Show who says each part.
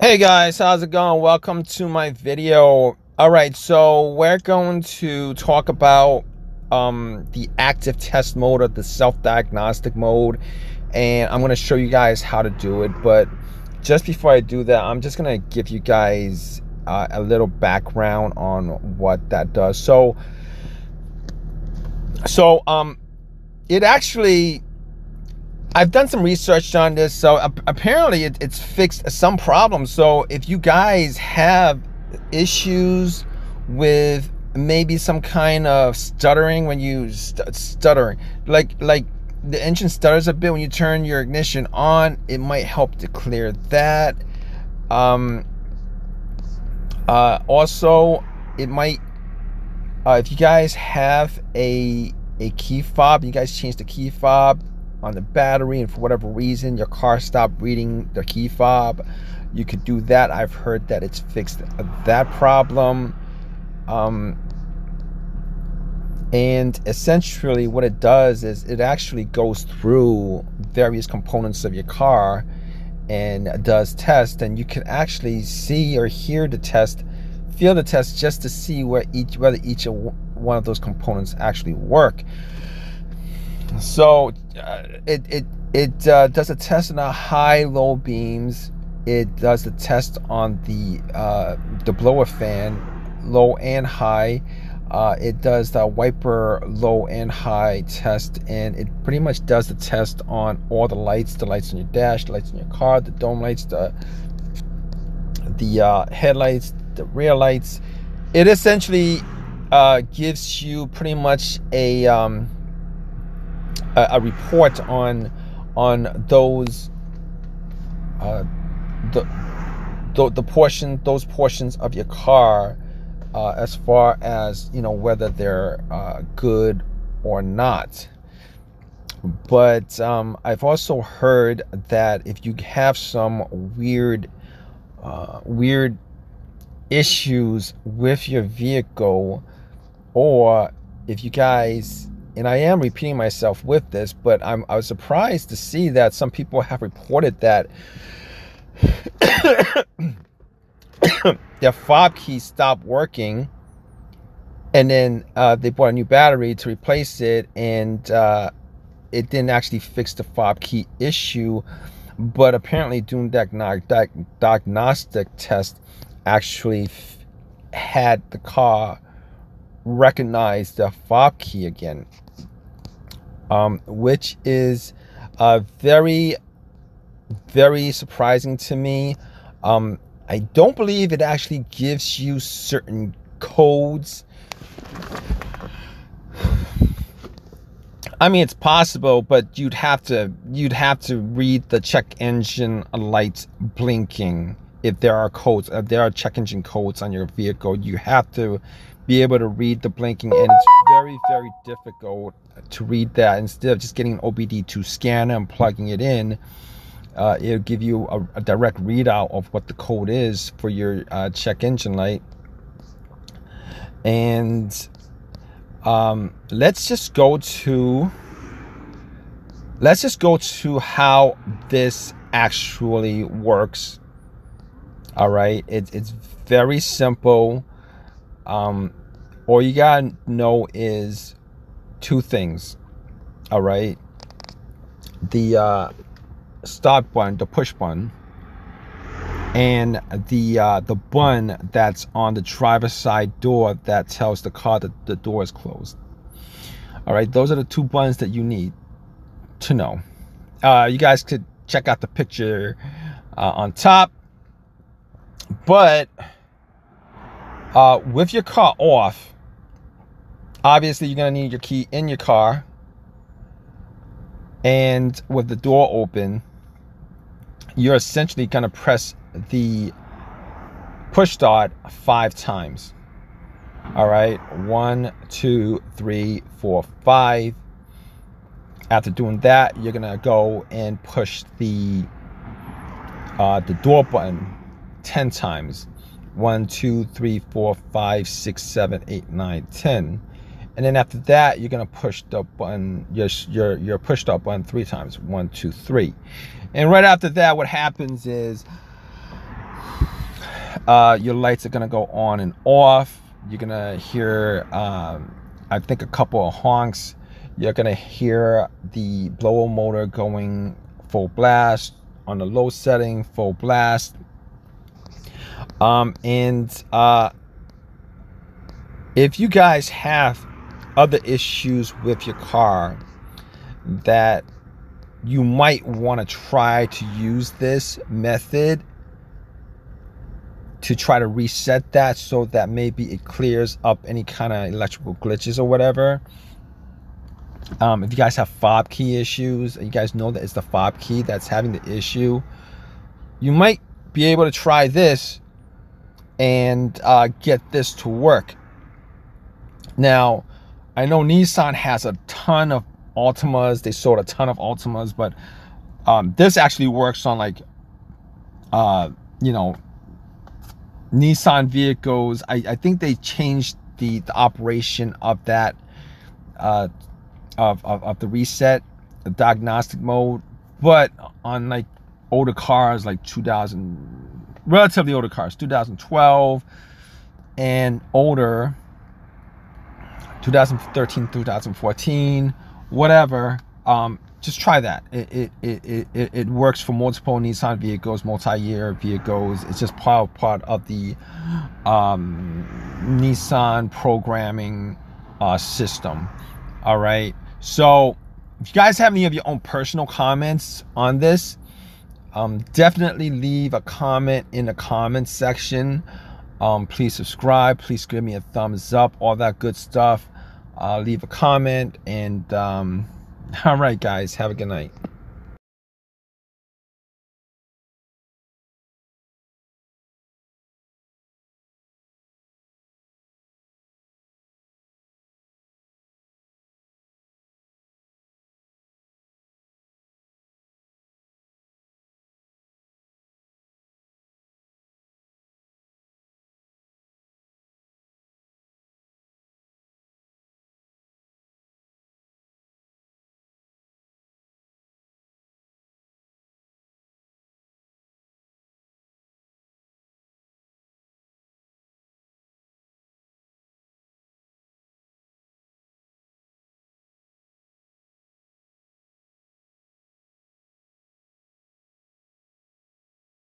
Speaker 1: Hey guys, how's it going? Welcome to my video. All right, so we're going to talk about um, the active test mode or the self-diagnostic mode, and I'm going to show you guys how to do it. But just before I do that, I'm just going to give you guys uh, a little background on what that does. So, so um, it actually I've done some research on this, so apparently it, it's fixed some problems. So if you guys have issues with maybe some kind of stuttering when you st stuttering, like like the engine stutters a bit when you turn your ignition on, it might help to clear that. Um, uh, also, it might uh, if you guys have a a key fob, you guys change the key fob on the battery and for whatever reason your car stopped reading the key fob. You could do that. I've heard that it's fixed that problem. Um, and essentially what it does is it actually goes through various components of your car and does test and you can actually see or hear the test feel the test just to see where each whether each one of those components actually work so uh, it it it uh, does a test on the high low beams. It does the test on the uh, the blower fan, low and high. Uh, it does the wiper low and high test, and it pretty much does the test on all the lights, the lights in your dash, the lights in your car, the dome lights, the the uh, headlights, the rear lights. It essentially uh, gives you pretty much a um, a, a report on on those uh, the, the the portion those portions of your car uh, as far as you know whether they're uh, good or not. But um, I've also heard that if you have some weird uh, weird issues with your vehicle, or if you guys and I am repeating myself with this, but I'm, I was surprised to see that some people have reported that their fob key stopped working and then uh, they bought a new battery to replace it and uh, it didn't actually fix the fob key issue but apparently doing that diagnostic test actually had the car recognize the fob key again, um, which is uh, very, very surprising to me. Um, I don't believe it actually gives you certain codes. I mean, it's possible, but you'd have to you'd have to read the check engine lights blinking if there are codes. If there are check engine codes on your vehicle, you have to be able to read the blinking and it's very very difficult to read that instead of just getting an OBD2 scanner and plugging it in uh, it'll give you a, a, direct readout of what the code is for your uh, check engine light and um, let's just go to let's just go to how this actually works all right it, it's very simple um, all you gotta know is two things. All right. The uh, start button, the push button, and the uh, the button that's on the driver's side door that tells the car that the door is closed. All right, those are the two buttons that you need to know. Uh, you guys could check out the picture uh, on top, but uh, with your car off, obviously you're going to need your key in your car. And with the door open, you're essentially going to press the push start five times. All right, one, two, three, four, five. After doing that, you're gonna go and push the uh, the door button ten times one, two, three, four, five, six, seven, eight, nine, ten. And then after that, you're gonna push the button, your your your push start button three times. One, two, three. And right after that, what happens is uh, your lights are gonna go on and off. You're gonna hear, um, I think, a couple of honks. You're gonna hear the blower motor going full blast on the low setting, full blast. Um, and uh, if you guys have other issues with your car that you might want to try to use this method to try to reset that so that maybe it clears up any kind of electrical glitches or whatever. Um, if you guys have fob key issues, you guys know that it's the fob key that's having the issue, you might be able to try this and uh, get this to work. Now, I know Nissan has a ton of Altimas. They sold a ton of Altimas, but um, this actually works on like, uh, you know, Nissan vehicles. I, I think they changed the, the operation of that, uh, of, of, of the reset, the diagnostic mode. But on like older cars, like 2000, relatively older cars, 2012 and older, 2013, 2014, whatever. Um, just try that. It, it, it, it, it works for multiple Nissan vehicles, multi-year vehicles. It's just part, part of the um, Nissan programming uh, system. All right. So if you guys have any of your own personal comments on this, um, definitely leave a comment in the comments section. Um, please subscribe. Please give me a thumbs up. All that good stuff. Uh, leave a comment and um, all right, guys. Have a good night.